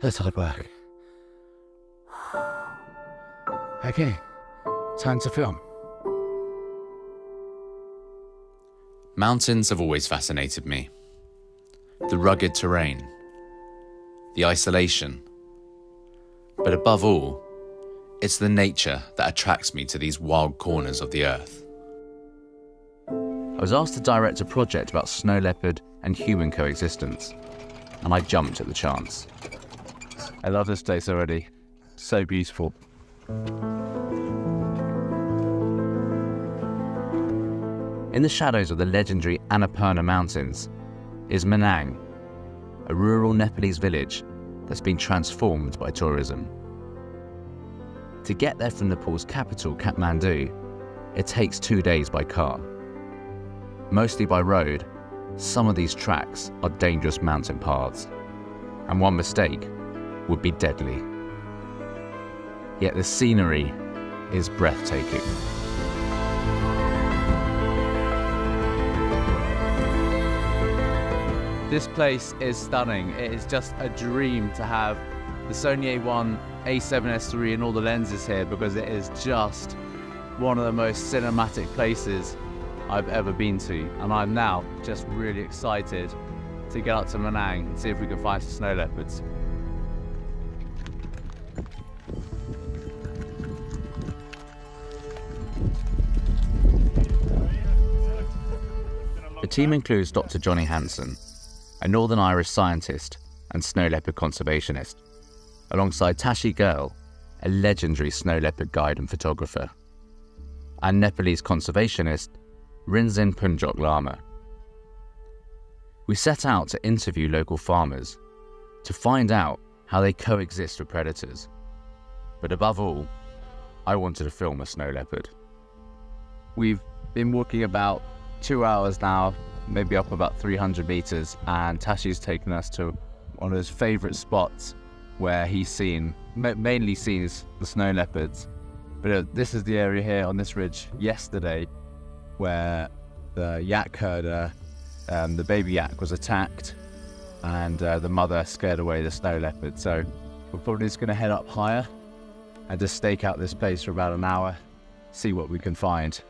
That's hard work. Okay, time to film. Mountains have always fascinated me. The rugged terrain, the isolation. But above all, it's the nature that attracts me to these wild corners of the earth. I was asked to direct a project about snow leopard and human coexistence, and I jumped at the chance. I love this place already. So beautiful. In the shadows of the legendary Annapurna Mountains is Manang, a rural Nepalese village that's been transformed by tourism. To get there from Nepal's capital, Kathmandu, it takes two days by car. Mostly by road, some of these tracks are dangerous mountain paths, and one mistake would be deadly. Yet the scenery is breathtaking. This place is stunning. It is just a dream to have the Sony A1, A7S III and all the lenses here because it is just one of the most cinematic places I've ever been to. And I'm now just really excited to get up to Manang and see if we can find some snow leopards. The team includes Dr. Johnny Hanson, a Northern Irish scientist and snow leopard conservationist, alongside Tashi Ghale, a legendary snow leopard guide and photographer, and Nepalese conservationist Rinzin Phunjok Lama. We set out to interview local farmers to find out how they coexist with predators. But above all, I wanted to film a snow leopard. We've been walking about two hours now, maybe up about 300 meters, and Tashi's taken us to one of his favorite spots where he's seen, mainly sees the snow leopards. But uh, this is the area here on this ridge yesterday where the yak herder, um, the baby yak, was attacked and uh, the mother scared away the snow leopard. So we're probably just going to head up higher and just stake out this place for about an hour, see what we can find.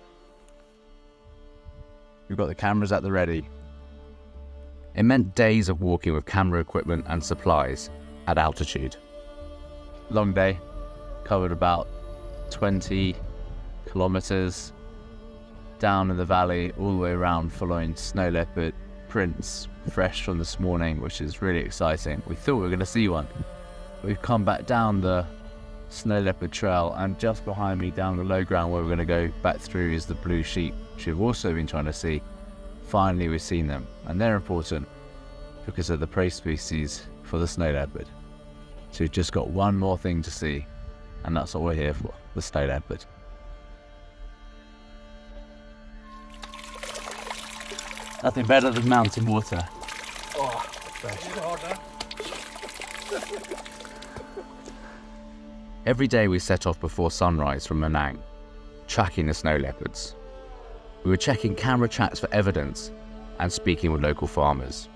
We've got the cameras at the ready. It meant days of walking with camera equipment and supplies at altitude. Long day, covered about 20 kilometers down in the valley, all the way around, following snow leopard prints fresh from this morning, which is really exciting. We thought we were going to see one. We've come back down the snow leopard trail, and just behind me, down the low ground where we're going to go back through, is the blue sheep, which we've also been trying to see. Finally, we've seen them, and they're important because they're the prey species for the snow leopard. So we've just got one more thing to see, and that's what we're here for the snow leopard. Nothing better than mountain water. Oh, Every day we set off before sunrise from Manang, tracking the snow leopards. We were checking camera traps for evidence and speaking with local farmers.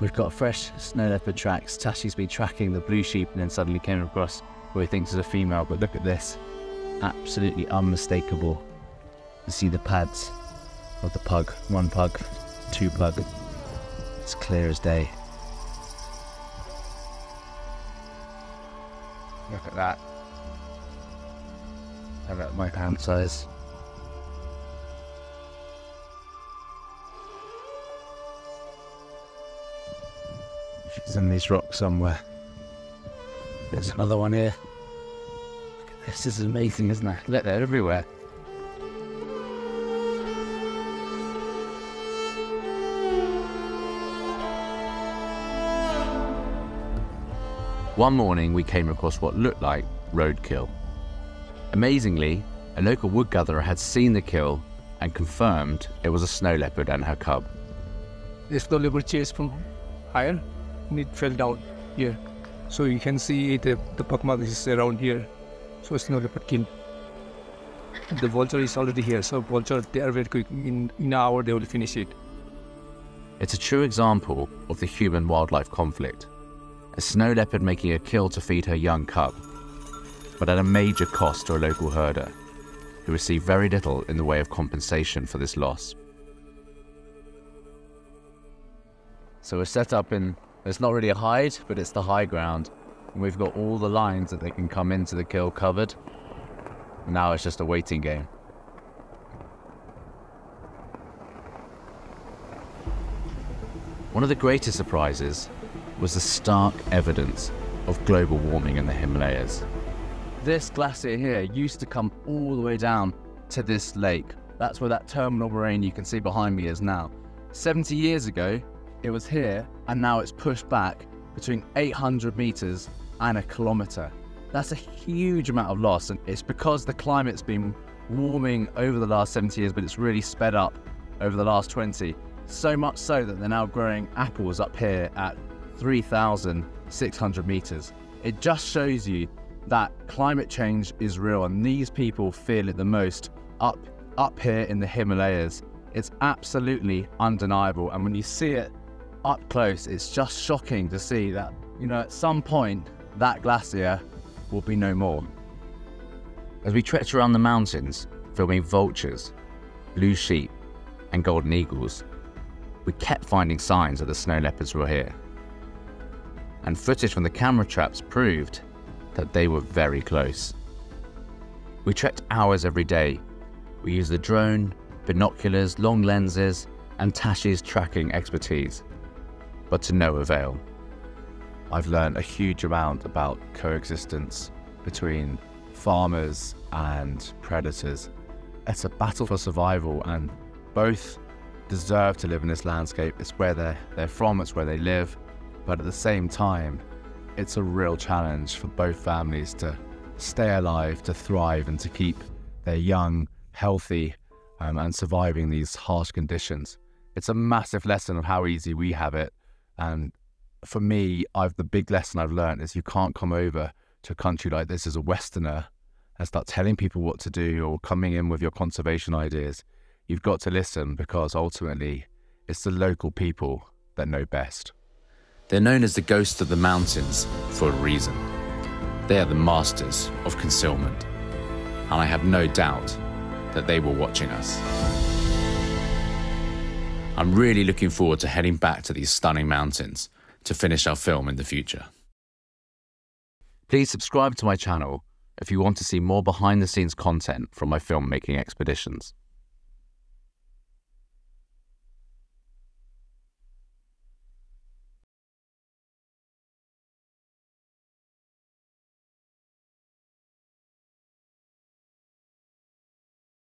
We've got fresh snow leopard tracks. Tashi's been tracking the blue sheep and then suddenly came across what he thinks is a female, but look at this. Absolutely unmistakable. You see the pads of the pug. One pug, two pug. It's clear as day. Look at that. Look at my hand size. She's in these rocks somewhere. There's another one here. This is amazing, isn't it? Look, they're everywhere. One morning, we came across what looked like roadkill. Amazingly, a local wood gatherer had seen the kill and confirmed it was a snow leopard and her cub. The snow leopard chased from higher and it fell down here. So you can see uh, the, the buck mark is around here. So a snow leopard killed. The vulture is already here, so vulture they are very quick. In, in an hour they will finish it. It's a true example of the human wildlife conflict a snow leopard making a kill to feed her young cub, but at a major cost to a local herder, who received very little in the way of compensation for this loss. So we're set up in, it's not really a hide, but it's the high ground. And we've got all the lines that they can come into the kill covered. Now it's just a waiting game. One of the greatest surprises was the stark evidence of global warming in the Himalayas. This glacier here used to come all the way down to this lake. That's where that terminal moraine you can see behind me is now. 70 years ago, it was here, and now it's pushed back between 800 meters and a kilometer. That's a huge amount of loss, and it's because the climate's been warming over the last 70 years, but it's really sped up over the last 20. So much so that they're now growing apples up here at 3,600 meters. It just shows you that climate change is real, and these people feel it the most up up here in the Himalayas. It's absolutely undeniable, and when you see it up close, it's just shocking to see that you know at some point that glacier will be no more. As we trekked around the mountains, filming vultures, blue sheep, and golden eagles, we kept finding signs that the snow leopards were here. And footage from the camera traps proved that they were very close. We trekked hours every day. We used the drone, binoculars, long lenses, and Tashi's tracking expertise, but to no avail. I've learned a huge amount about coexistence between farmers and predators. It's a battle for survival, and both deserve to live in this landscape. It's where they're, they're from, it's where they live, but at the same time, it's a real challenge for both families to stay alive, to thrive, and to keep their young healthy um, and surviving these harsh conditions. It's a massive lesson of how easy we have it. And for me, I've the big lesson I've learned is you can't come over to a country like this as a Westerner and start telling people what to do or coming in with your conservation ideas. You've got to listen because ultimately it's the local people that know best. They're known as the ghosts of the mountains for a reason. They are the masters of concealment. And I have no doubt that they were watching us. I'm really looking forward to heading back to these stunning mountains to finish our film in the future. Please subscribe to my channel if you want to see more behind the scenes content from my filmmaking expeditions.